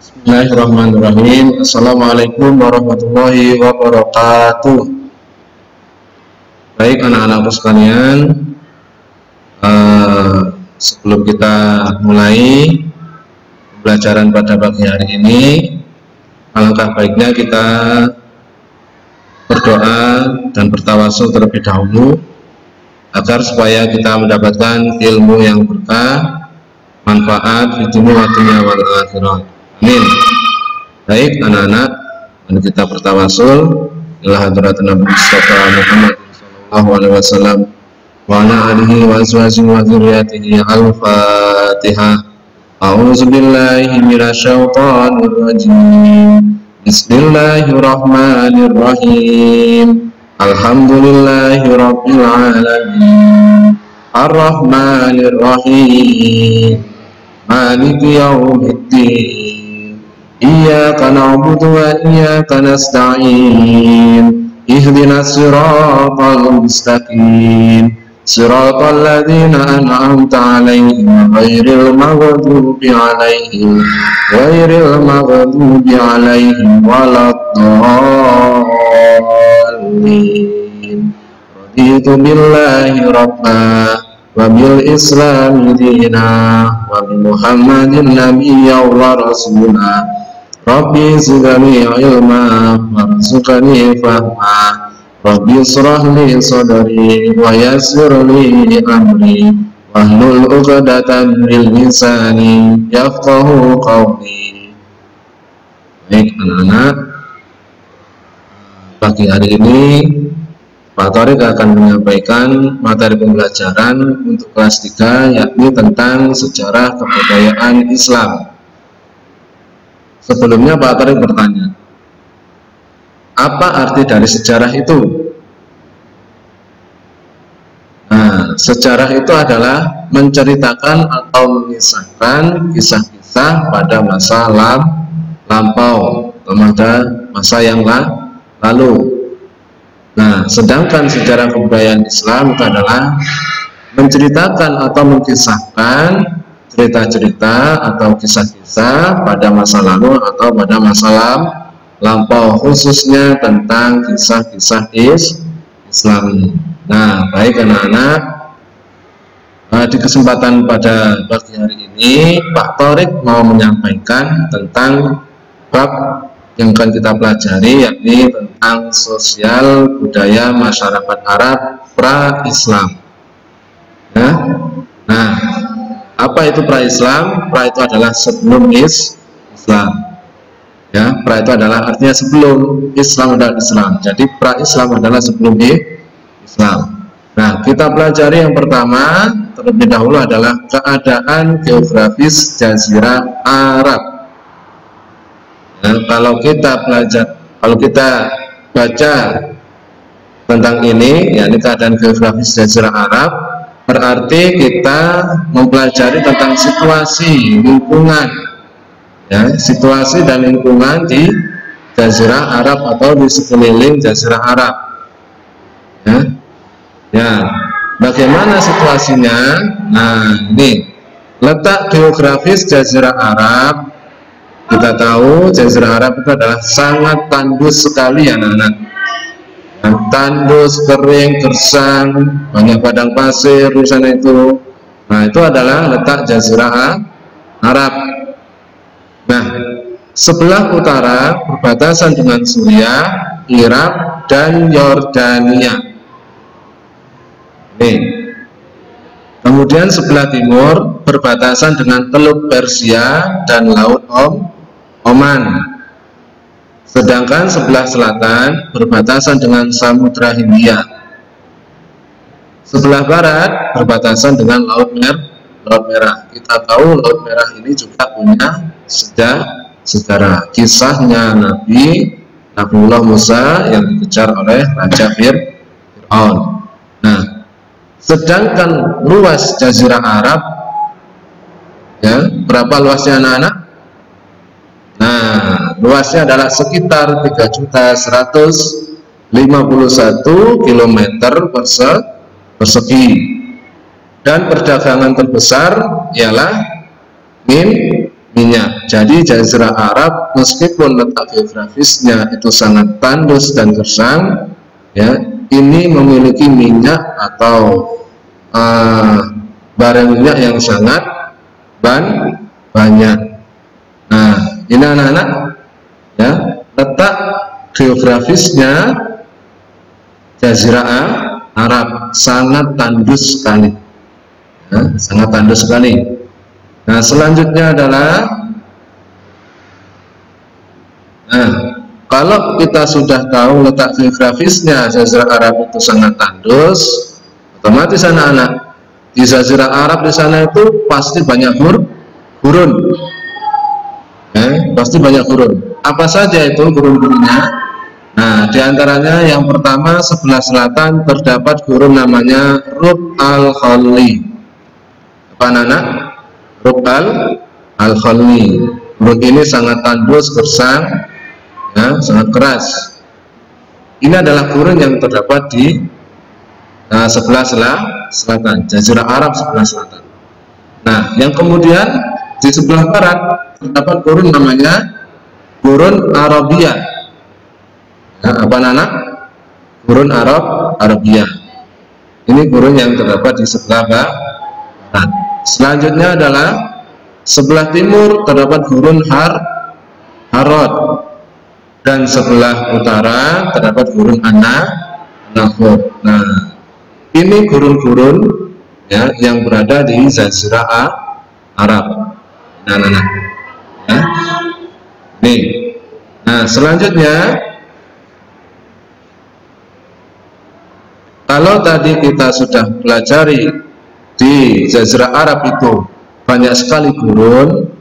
Bismillahirrahmanirrahim. Assalamualaikum warahmatullahi wabarakatuh. Baik anak-anakku sekalian uh, Sebelum kita mulai Pembelajaran pada pagi hari ini Alangkah baiknya kita Berdoa dan bertawasul terlebih dahulu Agar supaya kita mendapatkan ilmu yang berkah Manfaat di dunia wal akhirat Amin. Baik anak-anak, mari kita bertawasul ila hadrat Nabi Mustafa Muhammad sallallahu alaihi wasallam wa ala alihi wa azwajihi wa dzurriyyatihi al-Fatihah. A'udzu billahi minasyaitonir rajim. Bismillahirrahmanirrahim. Alhamdulillahi rabbil alamin. Ar-Rahmanir Rahim. Maliki yaumiddin. إياك نعبد وإياك نستعين اهدنا الصراط المستقيم صراط الذين أنعمت عليهم غير المغضوب عليهم غير المغضوب عليهم ولا الضالين رضيت بالله ربا وبالإسلام دينا وبمحمد نبيا ورسولا Rabbi zidani ilma warzuqani fahma. Rabbi israh li sadri wa yassir li amri. Wahlul 'uqdatam min lisani yafqahu qawli. Baik anak-anak. Pagi hari ini Pak Torik akan menyampaikan materi pembelajaran untuk kelas 3 yakni tentang sejarah kebudayaan Islam Sebelumnya Pak Tarik bertanya, apa arti dari sejarah itu? Nah, sejarah itu adalah menceritakan atau mengisahkan kisah-kisah pada masa lam, lampau, pada masa yang lalu. Nah, sedangkan sejarah kebudayaan Islam itu adalah menceritakan atau mengisahkan cerita-cerita atau kisah-kisah pada masa lalu atau pada masa lam, lampau khususnya tentang kisah-kisah is Islam. Nah, baik anak-anak, nah, di kesempatan pada pagi hari ini Pak Torik mau menyampaikan tentang bab yang akan kita pelajari yakni tentang sosial budaya masyarakat Arab pra-Islam. Nah, nah apa itu pra-Islam? Pra itu adalah sebelum Islam. Ya, pra itu adalah artinya sebelum Islam adalah Islam. Jadi pra-Islam adalah sebelum Islam. Nah, kita pelajari yang pertama terlebih dahulu adalah keadaan geografis Jazirah Arab. Nah, kalau kita belajar, kalau kita baca tentang ini, yakni keadaan geografis Jazirah Arab, berarti kita mempelajari tentang situasi lingkungan. Ya situasi dan lingkungan di Jazirah Arab atau di sekeliling Jazirah Arab. Ya. Ya bagaimana situasinya? Nah ini. Letak geografis Jazirah Arab. Kita tahu Jazirah Arab itu adalah sangat tandus sekali anak-anak tandus, kering, gersang, banyak padang pasir di sana itu. Nah, itu adalah letak jazirah Arab. Nah, sebelah utara berbatasan dengan Suriah, Irak, dan Yordania. Nih. Kemudian sebelah timur berbatasan dengan Teluk Persia dan Laut Om, Oman. Sedangkan sebelah selatan berbatasan dengan Samudra Hindia. Sebelah barat berbatasan dengan Laut Merah. Laut Merah. Kita tahu Laut Merah ini juga punya sejarah sejarah kisahnya Nabi Nabiullah Musa yang dikejar oleh Raja Fir'aun. Nah, sedangkan luas Jazirah Arab ya berapa luasnya anak-anak? Nah, luasnya adalah sekitar 3.151 km persegi dan perdagangan terbesar ialah min minyak. Jadi Jazirah Arab meskipun letak geografisnya itu sangat tandus dan gersang, ya ini memiliki minyak atau uh, barang minyak yang sangat ban banyak. Ini anak-anak ya letak geografisnya Jazirah Arab sangat tandus sekali, ya, sangat tandus sekali. Nah, selanjutnya adalah Nah, kalau kita sudah tahu letak geografisnya Jazirah Arab itu sangat tandus, otomatis anak-anak di Jazirah Arab di sana itu pasti banyak hur, gurun. Eh, pasti banyak gurun. Apa saja itu gurun-gurunnya? Nah, di antaranya yang pertama sebelah selatan terdapat gurun namanya Rub al-Khali. Apa anak? Rukal al-Khalmi Menurut ini sangat tandus, gersang, ya, sangat keras. Ini adalah gurun yang terdapat di nah, sebelah selatan, Jazirah Arab sebelah selatan. Nah, yang kemudian di sebelah barat terdapat gurun namanya gurun Arabia. Nah, apa nana? Gurun Arab Arabia. Ini gurun yang terdapat di sebelah barat. Selanjutnya adalah sebelah timur terdapat gurun Har Harod dan sebelah utara terdapat gurun Ana. Nah, ini gurun-gurun ya yang berada di Jazirah Arab. Nah, nah, nah. Ya. Nih. Nah, selanjutnya kalau tadi kita sudah pelajari di Jazirah Arab itu banyak sekali gurun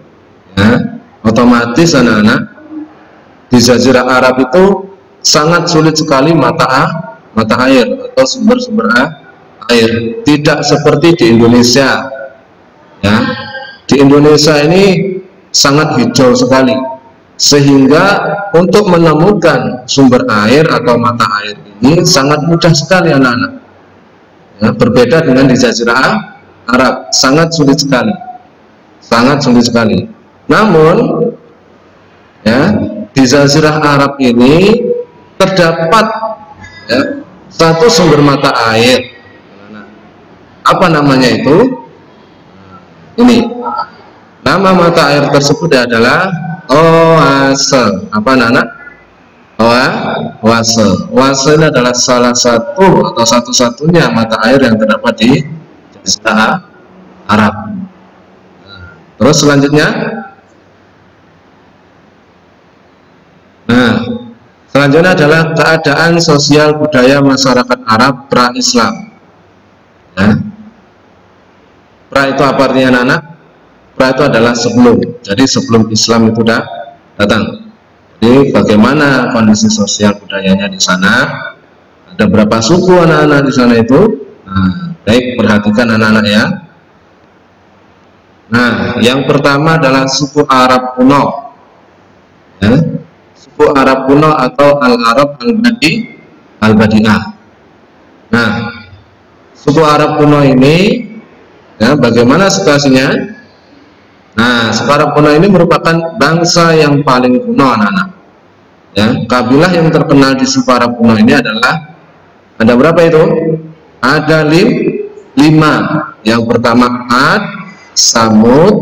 ya, otomatis anak-anak di Jazirah Arab itu sangat sulit sekali mata mata air atau sumber-sumber air tidak seperti di Indonesia ya di Indonesia ini sangat hijau sekali. Sehingga untuk menemukan sumber air atau mata air ini sangat mudah sekali anak-anak. Ya, berbeda dengan di Jazirah Arab. Sangat sulit sekali. Sangat sulit sekali. Namun ya di Jazirah Arab ini terdapat ya, satu sumber mata air. Apa namanya itu ini nama mata air tersebut adalah oase apa nana Wa, wase. Wase ini adalah salah satu atau satu-satunya mata air yang terdapat di Jazirah Arab. Terus selanjutnya, nah selanjutnya adalah keadaan sosial budaya masyarakat Arab pra-Islam. Ya. Pra itu apa artinya anak-anak? Pra itu adalah sebelum. Jadi sebelum Islam itu sudah datang. Jadi bagaimana kondisi sosial budayanya di sana? Ada berapa suku anak-anak di sana itu? Nah, baik perhatikan anak-anak ya. Nah, yang pertama adalah suku Arab kuno. Ya, suku Arab kuno atau Al-Arab Al-Badi Al-Badi'ah. Nah, suku Arab kuno ini ya, bagaimana situasinya? Nah, sekarang kuno ini merupakan bangsa yang paling kuno anak-anak. Ya, kabilah yang terkenal di Separa kuno ini adalah ada berapa itu? Ada lim, lima. Yang pertama Ad, Samud,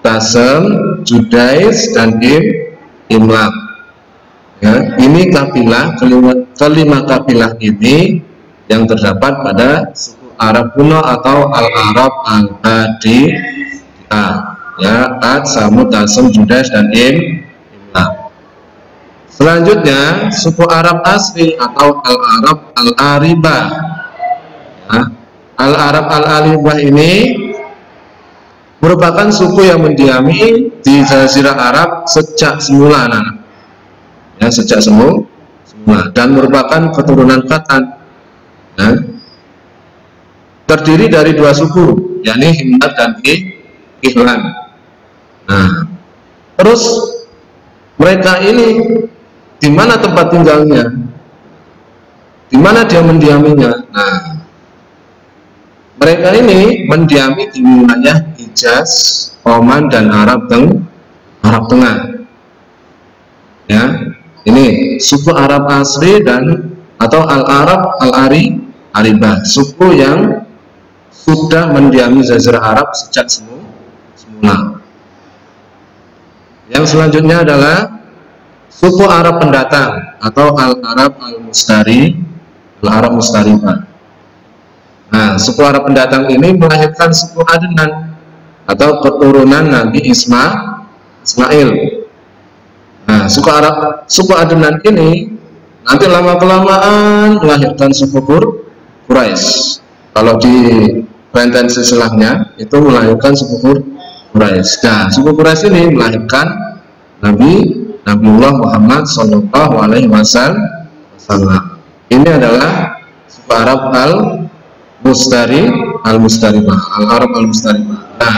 Tasem, Judais, dan Im, Imlak. Ya, ini kabilah kelima, kelima kabilah ini yang terdapat pada Arab kuno atau Al-Arab Al-Badi. Nah, ya Ad, Samud, Tasem, Judas dan Im, Imla. Selanjutnya suku Arab asli atau Al-Arab Al-Aribah. Ya, Al-Arab Al-Aribah ini merupakan suku yang mendiami di Jazirah Arab sejak semula anak, ya sejak semula, semula dan merupakan keturunan Katan ya. Terdiri dari dua suku yakni Himyat dan Ihlan Nah, terus mereka ini di mana tempat tinggalnya? Di mana dia mendiaminya? Nah, mereka ini mendiami di wilayah Hijaz, Oman dan Arab Arab Tengah. Ya, ini suku Arab asli dan atau Al Arab Al Ari Aribah, suku yang sudah mendiami Jazirah Arab sejak semula. Yang selanjutnya adalah suku Arab pendatang atau Al Arab Al Mustari, Al Arab Mustarifah. Nah, suku Arab pendatang ini melahirkan suku Adnan atau keturunan Nabi Isma, Ismail. Nah, suku Arab, suku Adnan ini nanti lama kelamaan melahirkan suku Qur, Quraisy. Kalau di benten setelahnya itu melahirkan suku Qur, Quraisy. Nah, suku Quraisy ini melahirkan Nabi Nabiullah Muhammad Shallallahu Alaihi Wasallam. Ini adalah suku Arab al Mustari al Mustarima al Arab al Mustarima. Nah,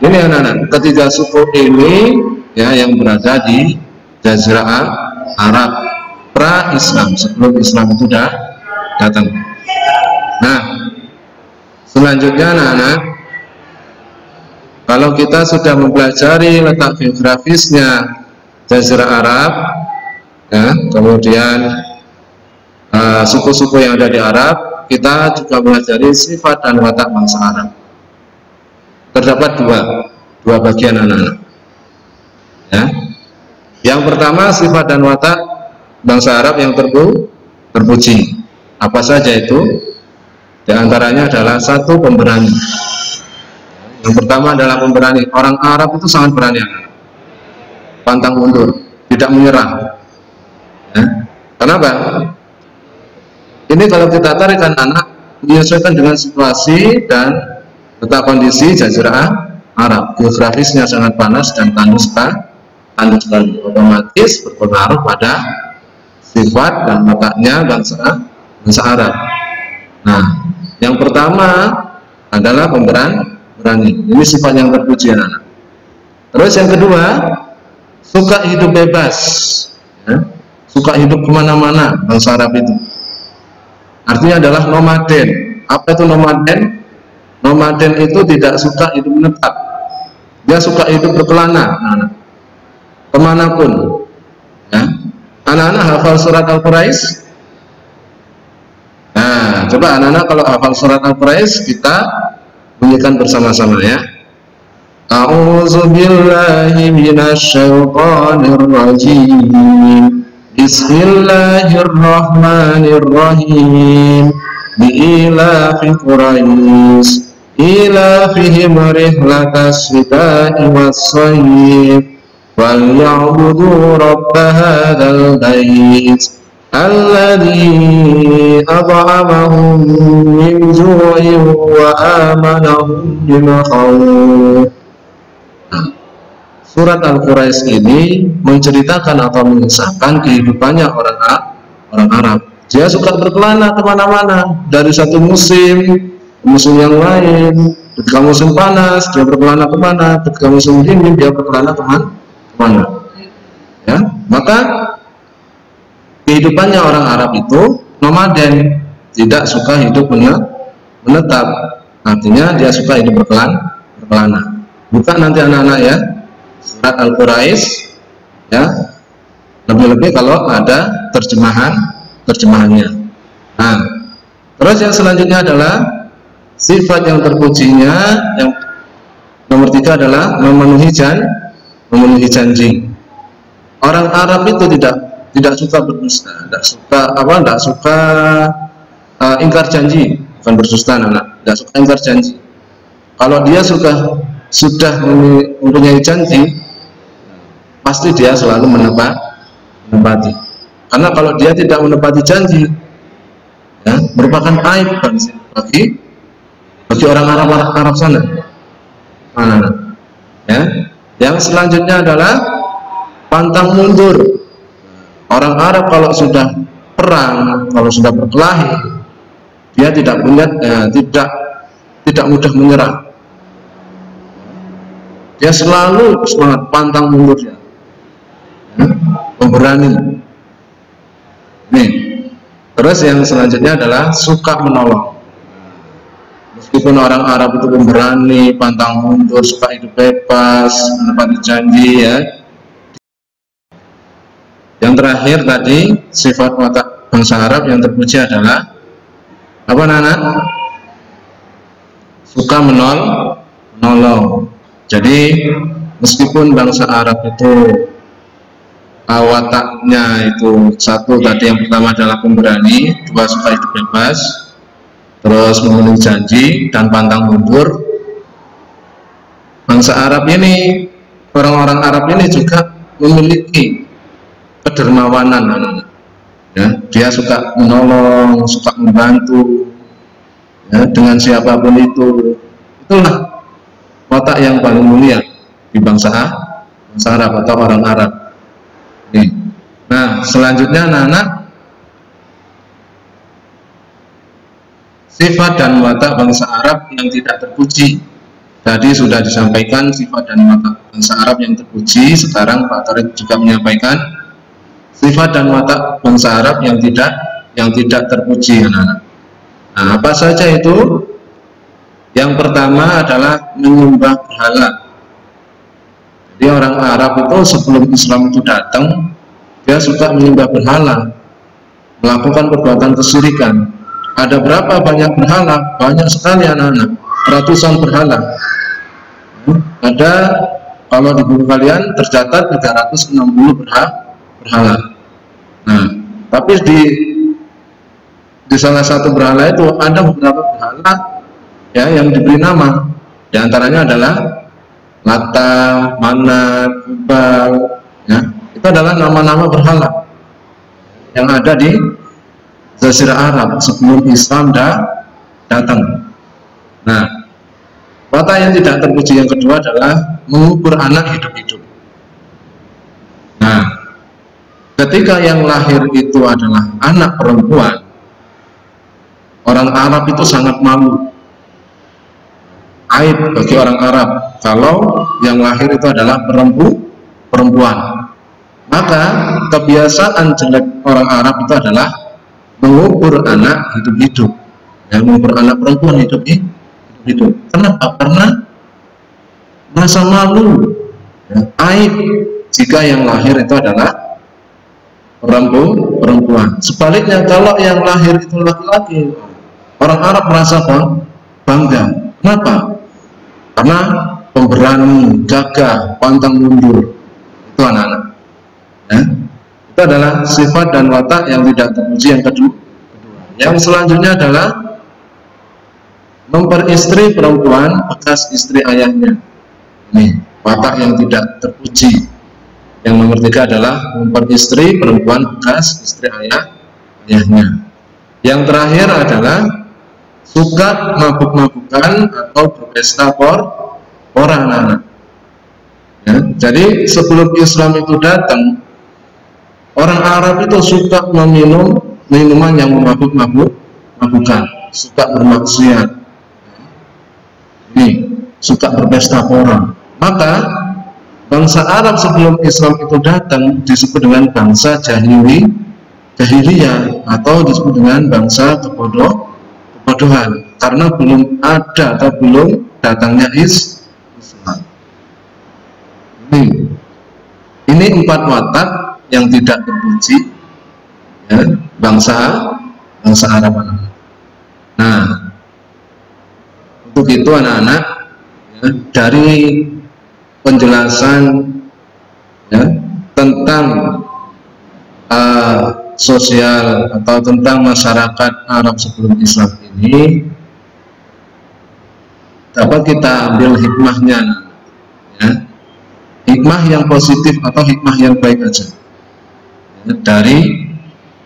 ini anak-anak ketiga suku ini ya yang berada di Jazirah Arab pra Islam sebelum Islam itu sudah datang. Nah, selanjutnya anak-anak kalau kita sudah mempelajari letak geografisnya Jazirah Arab ya, kemudian eh, suku-suku uh, yang ada di Arab kita juga mempelajari sifat dan watak bangsa Arab. Terdapat dua, dua bagian anak-anak. Ya. Yang pertama sifat dan watak bangsa Arab yang terpu, terpuji. Apa saja itu? Di antaranya adalah satu pemberani. Yang pertama adalah pemberani. Orang Arab itu sangat berani. Pantang mundur, tidak menyerah. Ya. Kenapa? Ini kalau kita tarik anak menyesuaikan dengan situasi dan letak kondisi jazirah Arab. Geografisnya sangat panas dan tandus tandus sekali. Otomatis berpengaruh pada sifat dan wataknya bangsa bangsa Arab. Nah, yang pertama adalah pemberan berani. Ini sifat yang terpuji anak. Terus yang kedua, suka hidup bebas. Ya. Suka hidup ke mana-mana bangsa Arab itu artinya adalah nomaden apa itu nomaden nomaden itu tidak suka hidup menetap dia suka hidup berkelana anak-anak ke mana pun ya anak-anak hafal surat al-Quraisy nah coba anak-anak kalau hafal surat al-Quraisy kita bunyikan bersama-sama ya A'udzu billahi minasy rajim بسم الله الرحمن الرحيم بإيلاف قريش إيلافهم رحلة الشتاء والصيف فليعبدوا رب هذا البيت الذي أطعمهم من جوع وآمنهم من خوف surat Al-Quraisy ini menceritakan atau mengisahkan kehidupannya orang orang Arab. Dia suka berkelana kemana-mana dari satu musim ke musim yang lain. Ketika musim panas dia berkelana kemana, ketika musim dingin dia berkelana kemana? kemana. Ya, maka kehidupannya orang Arab itu nomaden, tidak suka hidup menetap. Artinya dia suka hidup berkelana, berkelana. Bukan nanti anak-anak ya, surat Al-Quraisy ya lebih-lebih kalau ada terjemahan terjemahannya nah terus yang selanjutnya adalah sifat yang terpujinya yang nomor tiga adalah memenuhi jan memenuhi janji orang Arab itu tidak tidak suka berdusta tidak suka apa tidak suka uh, ingkar janji bukan berdusta anak tidak suka ingkar janji. Kalau dia suka sudah mempunyai janji pasti dia selalu menepati karena kalau dia tidak menepati janji ya, merupakan aib bagi bagi orang Arab Arab sana. Mana ya. Yang selanjutnya adalah pantang mundur orang Arab kalau sudah perang kalau sudah berkelahi dia tidak punya ya, tidak tidak mudah menyerah dia selalu semangat pantang mundur ya. Pemberani. Nih. Terus yang selanjutnya adalah suka menolong. meskipun orang Arab itu pemberani pantang mundur suka hidup bebas menepati janji ya yang terakhir tadi sifat watak bangsa Arab yang terpuji adalah apa Nana? Suka menol, menolong. Jadi meskipun bangsa Arab itu wataknya itu satu tadi yang pertama adalah pemberani, dua suka hidup bebas, terus memenuhi janji dan pantang mundur. Bangsa Arab ini, orang-orang Arab ini juga memiliki kedermawanan. Ya dia suka menolong suka membantu ya, dengan siapa pun itu. Itulah watak yang paling mulia di bangsa bangsa Arab atau orang Arab. Ini. nah selanjutnya anak-anak sifat dan watak bangsa Arab yang tidak terpuji. Tadi sudah disampaikan sifat dan watak bangsa Arab yang terpuji. Sekarang Pak Tarik juga menyampaikan sifat dan watak bangsa Arab yang tidak yang tidak terpuji anak-anak. Nah, apa saja itu? Yang pertama adalah menyembah berhala. Jadi orang Arab itu sebelum Islam itu datang, dia suka menyembah berhala, melakukan perbuatan kesyirikan. Ada berapa banyak berhala? Banyak sekali anak-anak, ratusan berhala. Ada kalau di buku kalian tercatat 360 berhala berhala. Nah, tapi di di salah satu berhala itu ada beberapa berhala ya yang diberi nama. Di antaranya adalah Lata, Manat, Kubal, ya. Itu adalah nama-nama berhala yang ada di Jazirah Arab sebelum Islam dah datang. Nah, kata yang tidak terpuji yang kedua adalah mengubur anak hidup-hidup. Nah, ketika yang lahir itu adalah anak perempuan orang Arab itu sangat malu. Aib bagi orang Arab kalau yang lahir itu adalah perempu, perempuan. Maka kebiasaan jelek orang Arab itu adalah mengubur anak hidup-hidup. Yang mengubur anak perempuan hidup-hidup. Kenapa? karena merasa malu. Ya, aib jika yang lahir itu adalah perempuan. Sebaliknya kalau yang lahir itu laki-laki, orang Arab merasa bangga. Kenapa? Karena pemberani, gagah, pantang mundur. Itu anak-anak. Ya? Itu adalah sifat dan watak yang tidak terpuji yang kedua. Yang selanjutnya adalah memperistri perempuan bekas istri ayahnya. Ini watak yang tidak terpuji yang nomor tiga adalah memperistri perempuan bekas istri ayah ayahnya. Yang terakhir adalah suka mabuk-mabukan atau berpesta por orang anak. Ya, jadi sebelum Islam itu datang, orang Arab itu suka meminum minuman yang memabuk-mabuk, mabukan, suka bermaksiat. Ini suka berpesta orang. Maka Bangsa Arab sebelum Islam itu datang disebut dengan bangsa jahili, jahiliyah atau disebut dengan bangsa kebodoh, kebodohan karena belum ada atau belum datangnya Islam. Ini, ini empat watak yang tidak terpuji ya, bangsa bangsa Arab. Nah, untuk itu anak-anak ya, dari penjelasan ya, tentang uh, sosial atau tentang masyarakat Arab sebelum Islam ini dapat kita ambil hikmahnya ya. hikmah yang positif atau hikmah yang baik aja. Ya, dari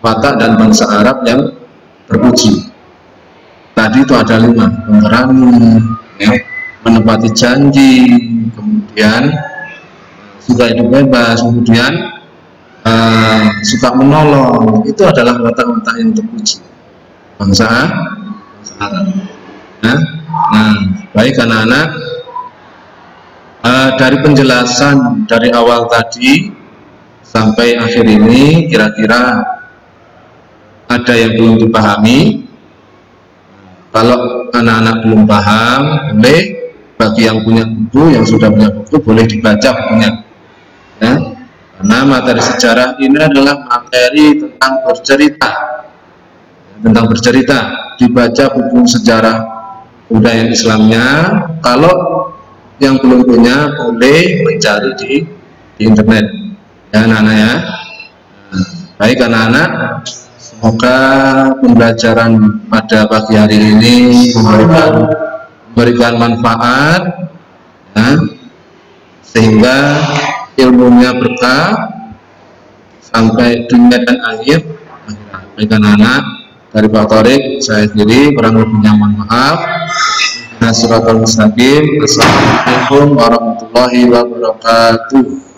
watak dan bangsa Arab yang terpuji tadi itu ada lima pemberani ya, menepati janji kemudian suka hidup bebas kemudian uh, suka menolong itu adalah watak-watak yang terpuji. Bangsa Arab nah, nah baik anak-anak uh, dari penjelasan dari awal tadi sampai akhir ini kira-kira ada yang belum dipahami? Kalau anak-anak belum paham boleh bagi yang punya buku yang sudah punya buku boleh dibaca bukunya. Ya karena materi sejarah ini adalah materi tentang bercerita. Tentang bercerita. Dibaca buku sejarah budaya Islamnya. Kalau yang belum punya boleh mencari di, di internet. Ya anak-anak ya. Baik anak-anak. Semoga pembelajaran pada pagi hari ini memberikan memberikan manfaat ya, sehingga ilmunya berkah sampai dunia dan akhir. Baik anak-anak dari Pak Torik saya sendiri kurang lebihnya mohon maaf. Assalamualaikum warahmatullahi wabarakatuh